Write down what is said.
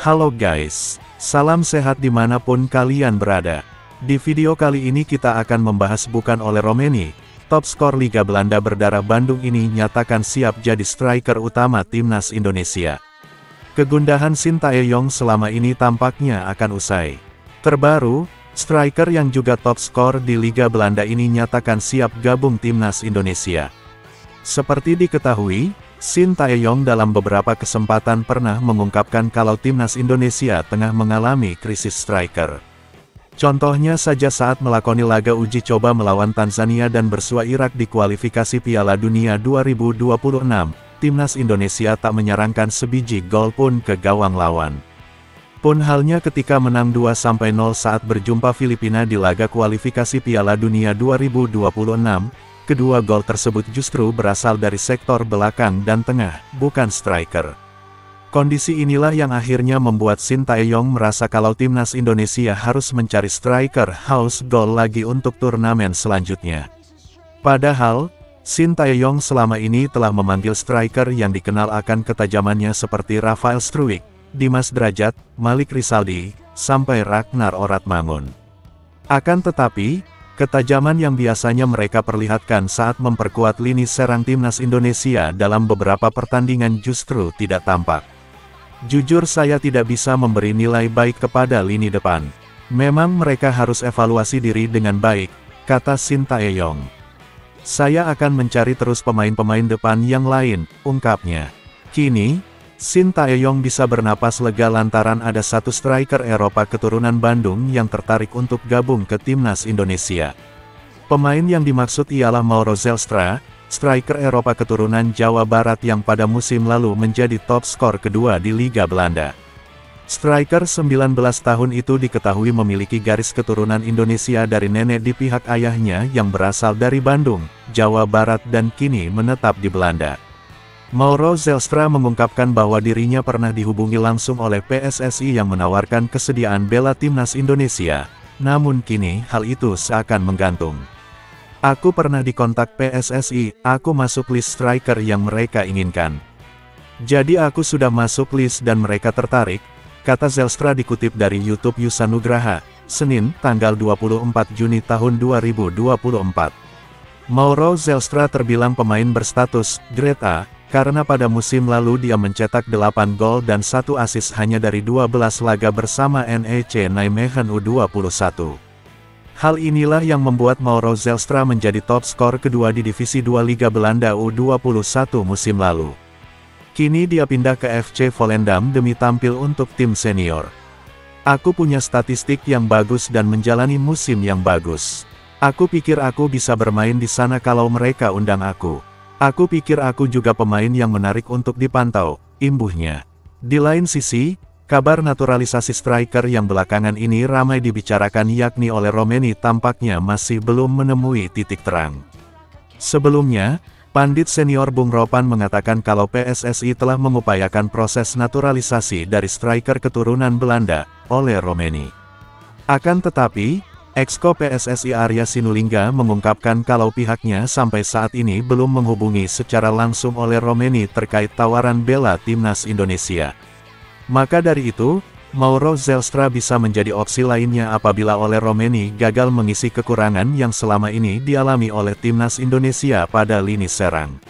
Halo guys, salam sehat di mana pun kalian berada. Di video kali ini kita akan membahas bukan oleh Romeni, top skor Liga Belanda berdarah Bandung ini nyatakan siap jadi striker utama timnas Indonesia. Kegundahan Sintayong selama ini tampaknya akan usai. Terbaru, striker yang juga top skor di Liga Belanda ini nyatakan siap gabung timnas Indonesia. Seperti diketahui, Shin Taeyong dalam beberapa kesempatan pernah mengungkapkan kalau timnas Indonesia tengah mengalami krisis striker. Contohnya saja saat melakoni laga uji coba melawan Tanzania dan bersua Irak di kualifikasi Piala Dunia 2026, timnas Indonesia tak menyerangkan sebiji gol pun ke gawang lawan. Pun halnya ketika menang 2-0 saat berjumpa Filipina di laga kualifikasi Piala Dunia 2026, Kedua gol tersebut justru berasal dari sektor belakang dan tengah, bukan striker. Kondisi inilah yang akhirnya membuat Shin Taeyong merasa kalau timnas Indonesia harus mencari striker house goal lagi untuk turnamen selanjutnya. Padahal, Shin Taeyong selama ini telah memanggil striker yang dikenal akan ketajamannya seperti Rafael Struik, Dimas Derajat, Malik Risaldi, sampai Ragnar Oratmangun. Akan tetapi, Ketajaman yang biasanya mereka perlihatkan saat memperkuat lini serang timnas Indonesia dalam beberapa pertandingan justru tidak tampak. Jujur saya tidak bisa memberi nilai baik kepada lini depan. Memang mereka harus evaluasi diri dengan baik, kata Sintayong. Saya akan mencari terus pemain-pemain depan yang lain, ungkapnya. Kini, Shin Taeyong bisa bernapas lega lantaran ada satu striker Eropa keturunan Bandung yang tertarik untuk gabung ke timnas Indonesia. Pemain yang dimaksud ialah Mauro Zelstra, striker Eropa keturunan Jawa Barat yang pada musim lalu menjadi top skor kedua di Liga Belanda. Striker 19 tahun itu diketahui memiliki garis keturunan Indonesia dari nenek di pihak ayahnya yang berasal dari Bandung, Jawa Barat dan kini menetap di Belanda. Mauro Zelstra mengungkapkan bahwa dirinya pernah dihubungi langsung oleh PSSI yang menawarkan kesediaan bela timnas Indonesia, namun kini hal itu seakan menggantung. Aku pernah dikontak PSSI, aku masuk list striker yang mereka inginkan. Jadi aku sudah masuk list dan mereka tertarik, kata Zelstra dikutip dari YouTube Yusanugraha, Senin, tanggal 24 Juni tahun 2024. Mauro Zelstra terbilang pemain berstatus Grade A, karena pada musim lalu dia mencetak 8 gol dan 1 asis hanya dari 12 laga bersama NEC Nijmegen U21. Hal inilah yang membuat Mauro Zelstra menjadi top skor kedua di Divisi 2 Liga Belanda U21 musim lalu. Kini dia pindah ke FC Volendam demi tampil untuk tim senior. Aku punya statistik yang bagus dan menjalani musim yang bagus. Aku pikir aku bisa bermain di sana kalau mereka undang aku. Aku pikir aku juga pemain yang menarik untuk dipantau, imbuhnya. Di lain sisi, kabar naturalisasi striker yang belakangan ini ramai dibicarakan yakni oleh Romeni tampaknya masih belum menemui titik terang. Sebelumnya, Pandit senior Bung Ropan mengatakan kalau PSSI telah mengupayakan proses naturalisasi dari striker keturunan Belanda, oleh Romeni. Akan tetapi, Exco PSSI Arya Sinulinga mengungkapkan kalau pihaknya sampai saat ini belum menghubungi secara langsung oleh Romeni terkait tawaran bela timnas Indonesia. Maka dari itu, Mauro Zelstra bisa menjadi opsi lainnya apabila oleh Romeni gagal mengisi kekurangan yang selama ini dialami oleh timnas Indonesia pada lini serang.